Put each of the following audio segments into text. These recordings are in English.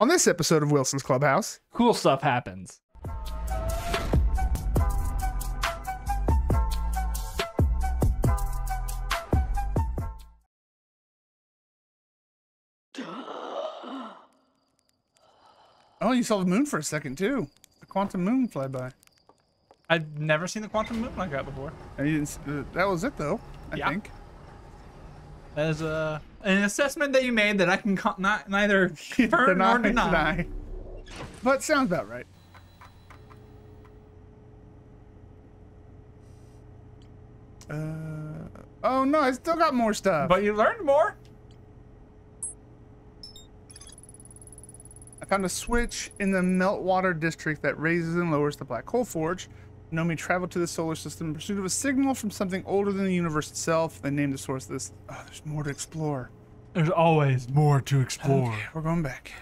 On this episode of Wilson's Clubhouse, Cool stuff happens. oh, you saw the moon for a second too. The quantum moon fly by. I've never seen the quantum moon like that before. And you didn't, uh, that was it though. I Yeah. think. That is a an assessment that you made that I can not neither confirm nor deny. But sounds about right. Uh, oh no, I still got more stuff. But you learned more. I found a switch in the Meltwater district that raises and lowers the black hole forge. Nomai traveled to the solar system in pursuit of a signal from something older than the universe itself. They named the source this. Oh, there's more to explore. There's always more to explore. Okay, we're going back.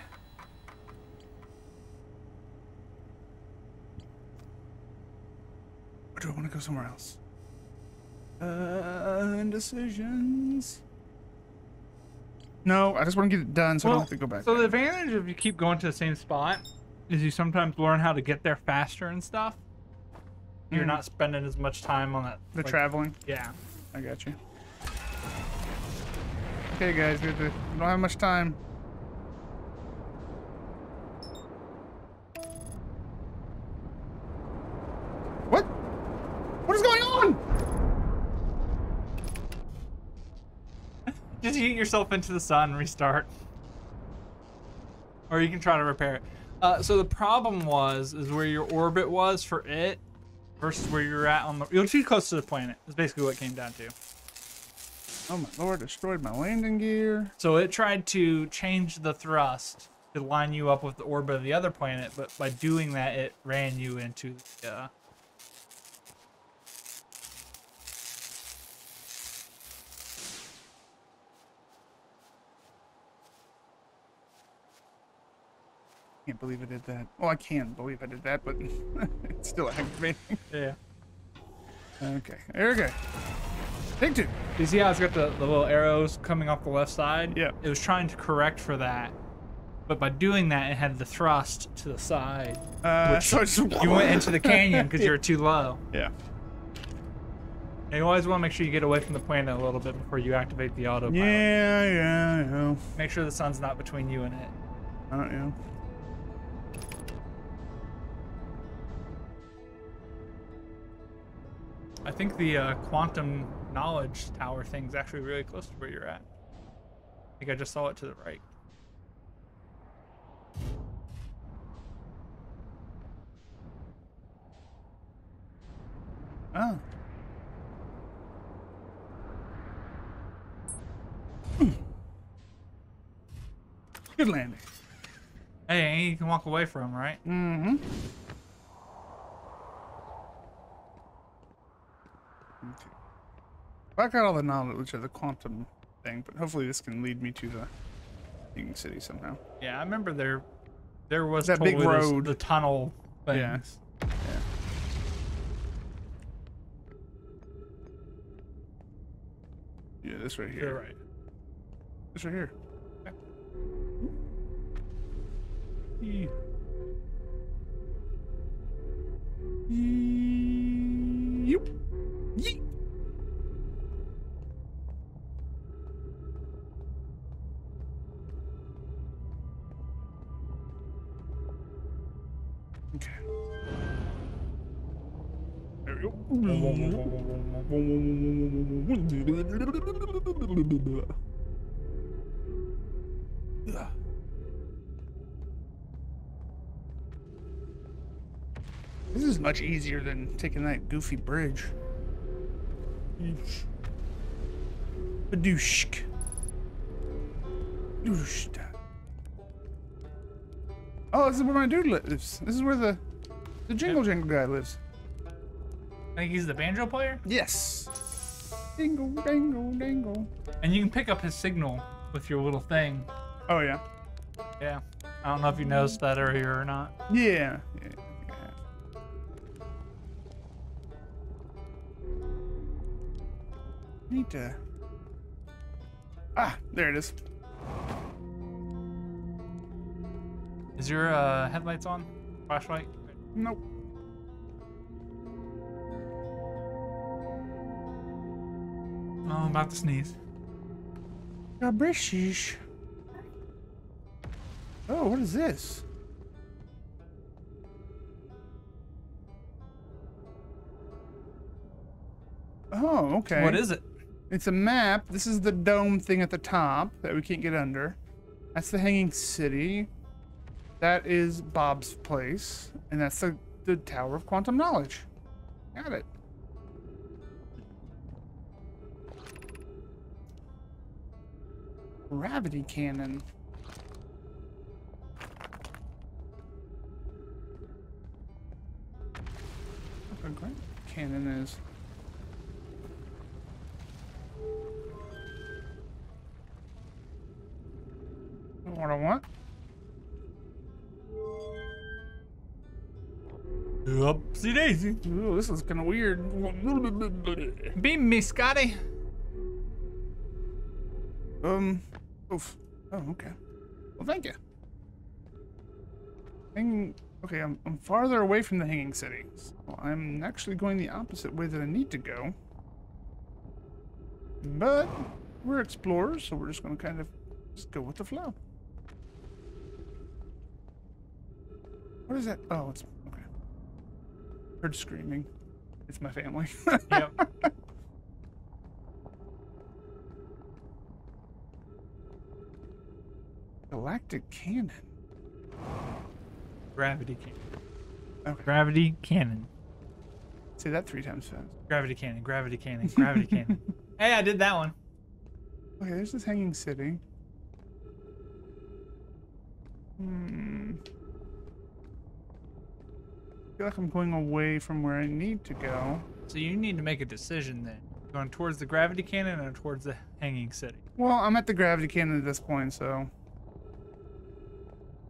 Or do I want to go somewhere else? Uh, indecisions. No, I just want to get it done so I don't have to go back. So the advantage if you keep going to the same spot is you sometimes learn how to get there faster and stuff. You're Mhm. not spending as much time on that. the like- traveling. Yeah. I got you. Okay, guys, we, to, we don't have much time. What? What is going on? Just eat yourself into the sun and restart. Or you can try to repair it. Uh, so the problem was is where your orbit was for it versus where you're at on the you're too close to the planet. Is basically what came down to. Oh my lord, destroyed my landing gear. So it tried to change the thrust to line you up with the orbit of the other planet, but by doing that, it ran you into the. Uh, Can't believe I did that. Well, I can believe I did that, but it's still aggravating. yeah. Okay, there we go. Two. You see how it's got the, the little arrows coming off the left side? Yeah. It was trying to correct for that. But by doing that, it had the thrust to the side. Uh, Which so You went into the canyon because you're too low. Yeah. And you always want to make sure you get away from the planet a little bit before you activate the autopilot. Yeah, yeah, yeah. Make sure the sun's not between you and it. Uh, yeah. I think the uh, quantum knowledge tower thing's actually really close to where you're at. I think I just saw it to the right. Oh. Good landing. Hey, you can walk away from, right? Mm-hmm. Okay. I got all the knowledge of the quantum thing, but hopefully this can lead me to the King City somehow. Yeah, I remember there there was That big totally this- road. the tunnel things. Yeah. Yeah. Yeah, this right here. You're right. This right here. Okay. Yee. This is much easier than taking that goofy bridge. Badooshk. Badooshk. Oh, this is where my dude lives. This is where the the jingle jingle guy lives. I think he's the banjo player, Yes. Dingle, dangle, dangle. and you can pick up his signal with your little thing. Oh yeah. Yeah. I don't know if you noticed that earlier or not. Yeah. yeah. Need to. Ah, there it is. Is your uh, headlights on? Flashlight? Nope. About to sneeze. British. Oh, what is this? Oh, okay. What is it? It's a map. This is the dome thing at the top that we can't get under. That's the Hanging City. That is Bob's place. And that's the, the Tower of Quantum Knowledge. Got it. Gravity cannon. What a gravity cannon is. Not what I want. Upsy daisy. Ooh, this is kind of weird. Beam me, Scotty. Um, oof. Oh, okay. Well, thank you. Hanging. Okay, I'm, I'm farther away from the hanging city. So I'm actually going the opposite way that I need to go. But we're explorers, so we're just going to kind of just go with the flow. What is that? Oh, it's okay. Heard screaming. It's my family. Yep. Galactic cannon. Gravity cannon. Okay. Gravity cannon. Say that three times fast. Gravity cannon. Gravity cannon. Gravity cannon. Hey, I did that one. Okay, there's this hanging city. Hmm. I feel like I'm going away from where I need to go. So you need to make a decision then. Going towards the gravity cannon or towards the hanging city? Well, I'm at the gravity cannon at this point, so.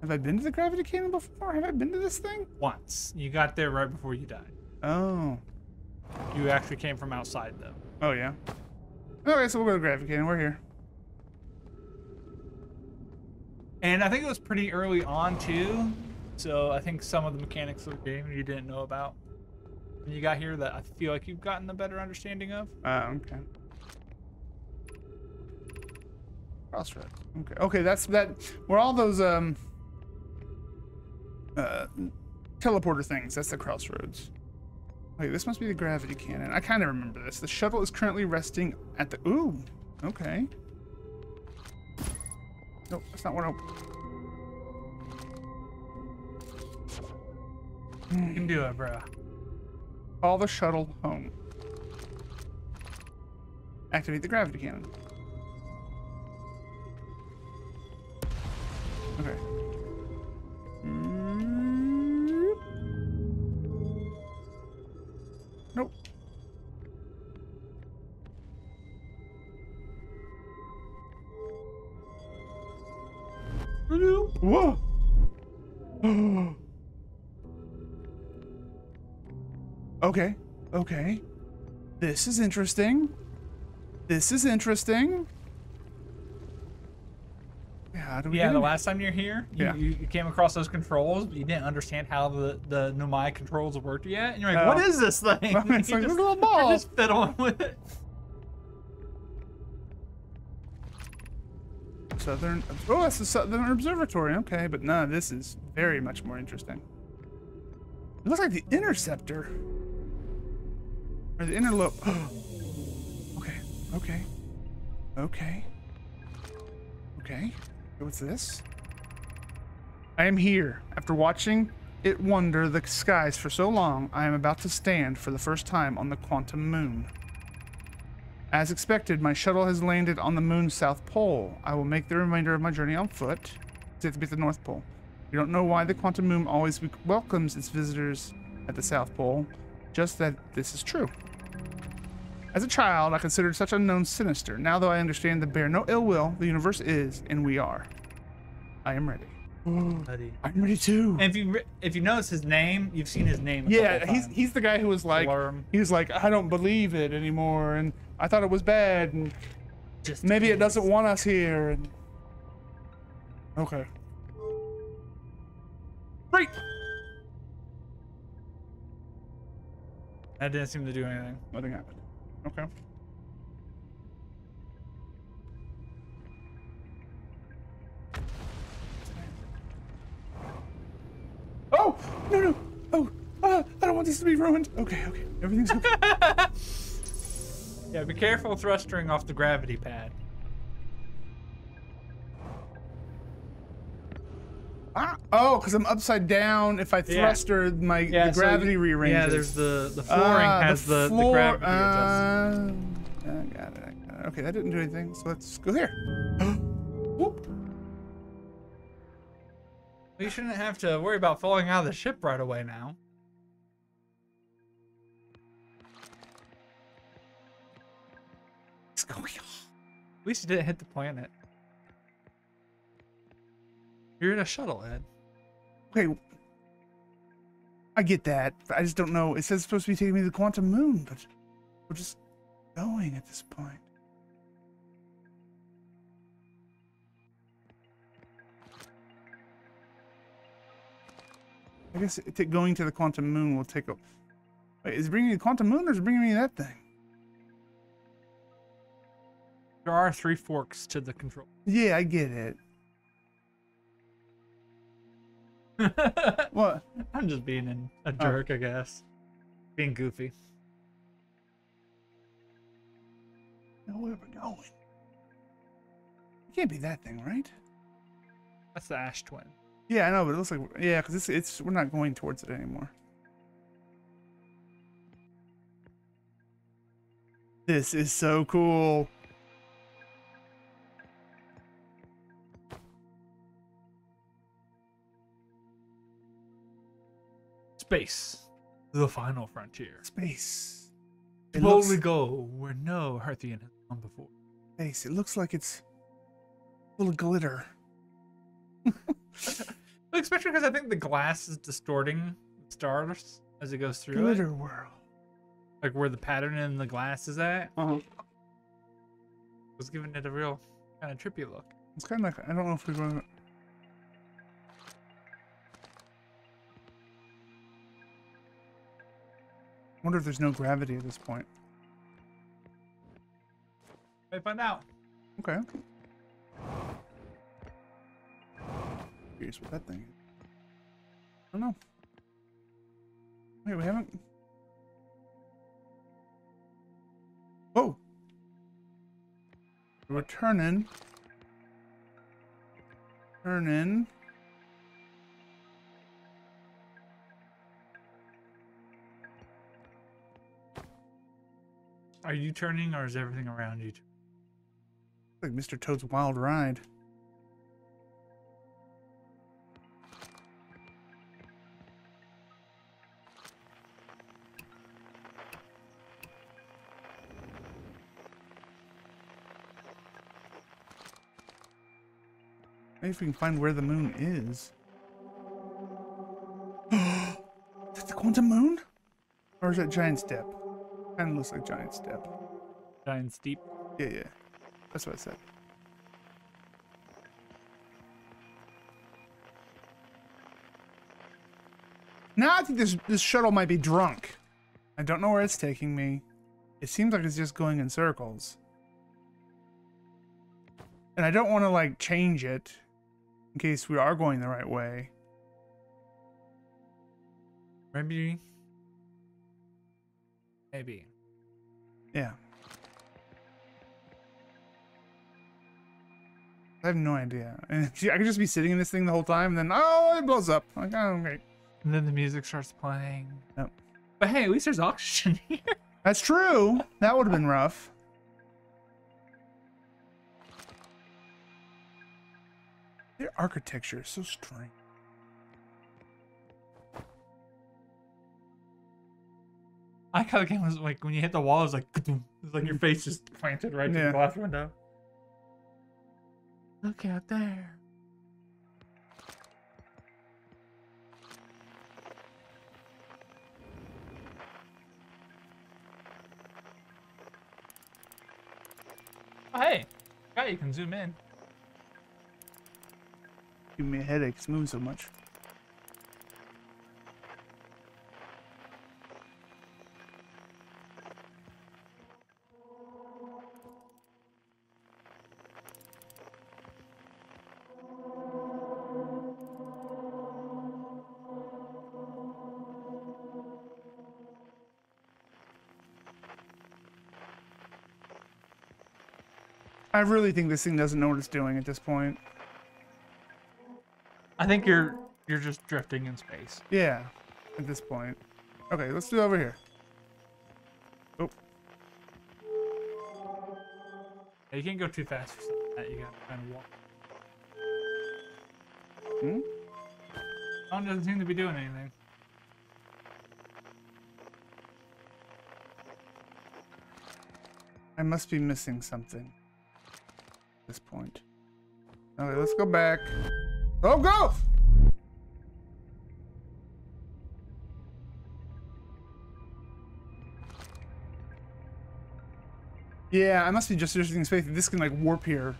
Have I been to the gravity cannon before? Have I been to this thing? Once. You got there right before you died. Oh. You actually came from outside though. Oh, yeah. Okay, so we'll go to gravity cannon. We're here. And I think it was pretty early on too. So I think some of the mechanics of the game you didn't know about when you got here that I feel like you've gotten a better understanding of. Uh, okay. Crossroads. Okay. Okay, that's that. Where all those um uh teleporter things. That's the crossroads. Wait, this must be the gravity cannon. I kind of remember this. The shuttle is currently resting at the. Ooh. Okay. Nope, that's not what I. You can do it, bro. Call the shuttle home. Activate the gravity cannon. Okay. Nope. Whoa! okay, okay. This is interesting. This is interesting. Yeah, do we Yeah, get the last time you're here, you, Yeah. you, you came across those controls, but you didn't understand how the, the Nomai controls worked yet. And you're like, Oh. what is this thing? It's like just, this little ball. just fiddling with it. Southern. Oh, that's the Southern Observatory. Okay, but no, this is very much more interesting. It looks like the Interceptor. Or the Interlope. okay, okay, okay, okay. What's this? I am here. After watching it wander the skies for so long, I am about to stand for the first time on the quantum moon. As expected, my shuttle has landed on the moon's south pole. I will make the remainder of my journey on foot. Have to be at the North Pole. We don't know why the quantum moon always welcomes its visitors at the South Pole, just that this is true. As a child, I considered such unknown sinister. Now, though I understand that bear no ill will, the universe is, and we are. I am ready. Buddy. I'm ready too. And if you if you notice his name, you've seen his name. Yeah, he's times. he's the guy who was like, Slurm. he was like, I don't believe it anymore, and I thought it was bad, and just maybe it doesn't want us here and okay Great. That didn't seem to do anything. Nothing happened. Okay. Oh no no! Oh, uh, I don't want this to be ruined. Okay, okay, everything's okay. Yeah, be careful thrustering off the gravity pad. Ah, oh, because I'm upside down. If I thruster, my Yeah, the so gravity you- rearranges. Yeah, there's the the flooring Ah, has the, the, floor- gravity uh, I got it, I got it. Okay, that didn't do anything. So let's go here. Whoop. You shouldn't have to worry about falling out of the ship right away now. What's going on? At least you didn't hit the planet. You're in a shuttle, Ed. Okay. I get that. I just don't know. It says it's supposed to be taking me to the quantum moon, but we're just going at this point. I guess going to the quantum moon will take a. Wait, is it bringing me the quantum moon or is it bringing me that thing? There are three forks to the control. Yeah, I get it. What? I'm just being an, a oh. jerk, I guess. Being goofy. Know where we're going. It can't be that thing, right? That's the Ash Twin. Yeah, I know, but it looks like yeah, because it's it's we're not going towards it anymore. This is so cool. Space. The final frontier. Space. It Boldly looks, go where no Hearthian has gone before. space. It looks like it's full of glitter. Especially because I think the glass is distorting the stars as it goes through it. Glitter world. Like where the pattern in the glass is at. Uh-huh. Was giving it a real kind of trippy look. It's kind of like I don't know if we're going. Wonder if there's no gravity at this point. I find out. Okay. Curious what that thing is. I don't know. Wait, we haven't. Oh! We're turning. Turning. Are you turning or is everything around you? Like Mr. Toad's Wild Ride. Maybe if we can find where the moon is. is that the quantum moon? Or is that Giant's Deep? Kind of looks like Giant's Deep. Giant's Deep. Yeah, yeah. That's what I said. Now I think this this shuttle might be drunk. I don't know where it's taking me. It seems like it's just going in circles. And I don't want to like change it in case we are going the right way. Maybe. Maybe. Yeah. I have no idea. I could just be sitting in this thing the whole time, and then oh, it blows up. Like, oh, great. And then the music starts playing. Yep. But hey, at least there's oxygen here. That's true. That would have been rough. Their architecture is so strange. I kind of game was like when you hit the wall, it's like it's like your face just planted right to the glass window. Look out there. Oh, hey, guy, you can zoom in. Give me a headache. It's moving so much. I really think this thing doesn't know what it's doing at this point. I think you're you're just drifting in space. Yeah, at this point. Okay, let's do it over here. Oh, Yeah, you can't go too fast something like that. You gotta kind of walk. hmm? Phone doesn't seem to be doing anything. I must be missing something. This point. Okay, let's go back. Oh, go! Yeah, I must be just in space. This can like warp here.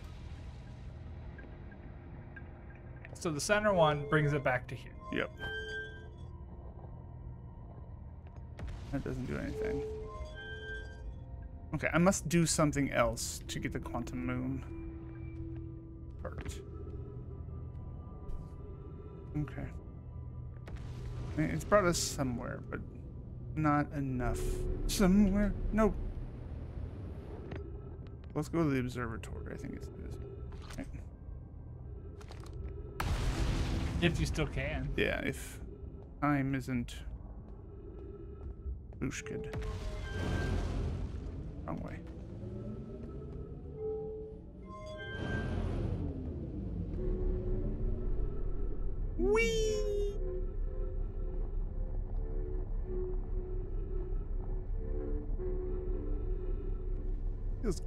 So the center one brings it back to here. Yep. That doesn't do anything. Okay, I must do something else to get the quantum moon part. Okay. I mean, It's brought us somewhere, but not enough. Somewhere? Nope. Let's go to the observatory. I think it's this. Right. If you still can. Yeah, if time isn't bushkid. Wrong way.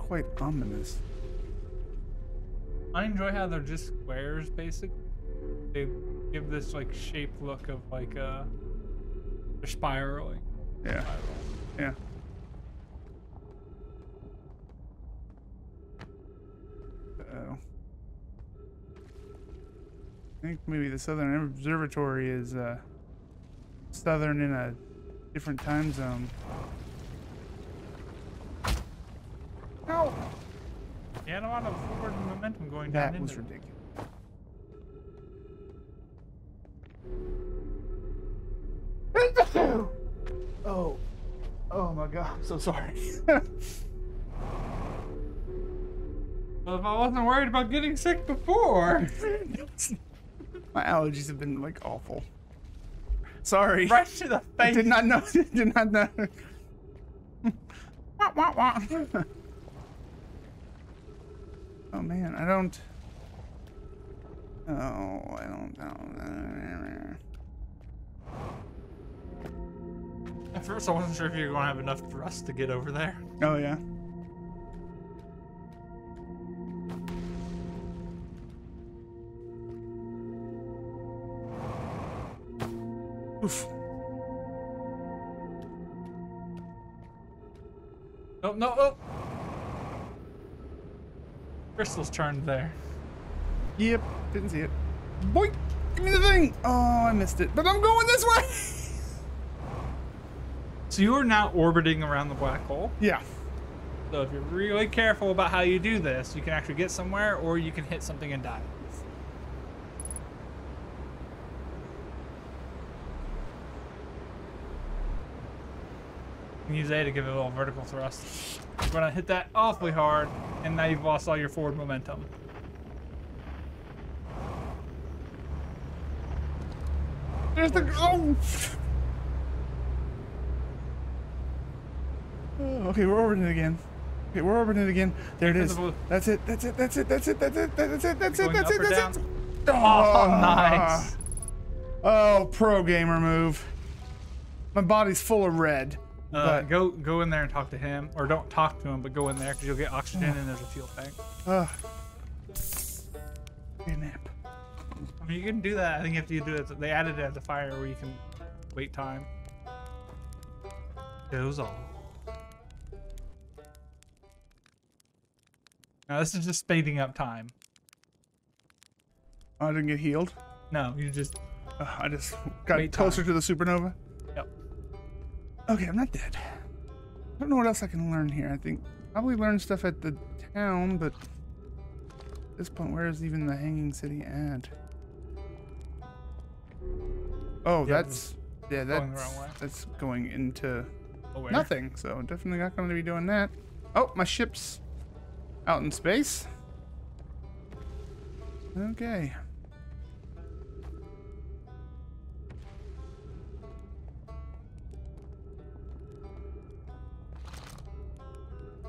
Quite ominous. I enjoy how they're just squares, basically. They give this like shaped look of like uh, they're spiraling. Yeah, yeah. Uh-oh. I think maybe the Southern Observatory is uh, southern in a different time zone. No! He had a lot of forward momentum going down That was ridiculous. Oh. Oh my god, I'm so sorry. Well, if I wasn't worried about getting sick before, my allergies have been like awful. Sorry. right to the I face. did not know. Did not know. Wah, wah, wah. Oh man, I don't. Oh, I don't know. At first, I wasn't sure if you were going to have enough thrust to get over there. Oh yeah. Oof. Oh no! Oh. Crystal's turned there. Yep, didn't see it. Boy, give me the thing. Oh, I missed it. But I'm going this way. So you are now orbiting around the black hole. yeah. So if you're really careful about how you do this, you can actually get somewhere, or you can hit something and die. You can use A to give it a little vertical thrust. You're gonna hit that awfully hard, and now you've lost all your forward momentum. There's the oh. Oh, Okay, we're orbiting it again. Okay, we're orbiting it again. There it is. That's it. That's it. That's it. That's it. That's it. That's it. That's it. That's it. That's it. Oh, oh, nice. Oh, pro gamer move. My body's full of red. Uh, But go go in there and talk to him, or don't talk to him, but go in there because you'll get oxygen and there's a fuel tank. uh, a nap. I mean, you can do that. I think if you do it, they added it at the fire where you can wait time. Goes all. Now this is just speeding up time. I didn't get healed. No, you just Uh, I just got Wait closer time. to the supernova. Okay, I'm not dead. I don't know what else I can learn here. I think probably learn stuff at the town, but at this point, where is even the hanging city at? Oh, Yeah, that's yeah, that's going the wrong way. that's going into Aware. nothing. So definitely not going to be doing that. Oh, my ships. Out in space. Okay.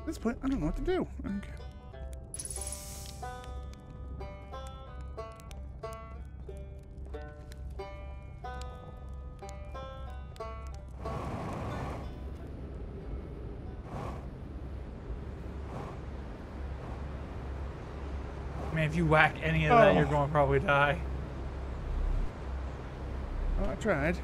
This point, I don't know what to do. Okay. Man, if you whack any of that, Oh. you're going to probably die. Oh, I tried.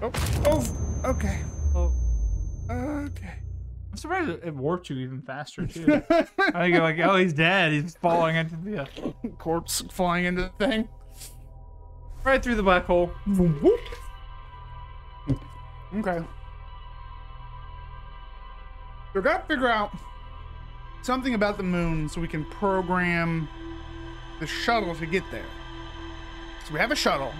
Oh, oh, okay, Oh, okay. I'm surprised it it warped you even faster too. I think you're like, oh, he's dead. He's falling into the uh, Corpse flying into the thing. right through the black hole. Okay. So we gotta figure out something about the moon so we can program the shuttle to get there. So we have a shuttle.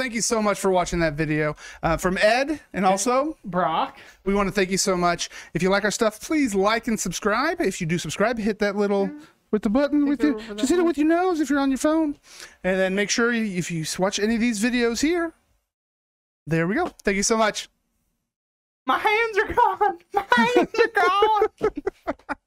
Thank you so much for watching that video. Uh, from Ed and also Brock. we want to thank you so much. If you like our stuff, please like and subscribe. If you do subscribe, hit that little with the button with it your just hit it with your nose if you're on your phone, and then make sure you, if you watch any of these videos here. There we go. Thank you so much. My hands are gone. My hands are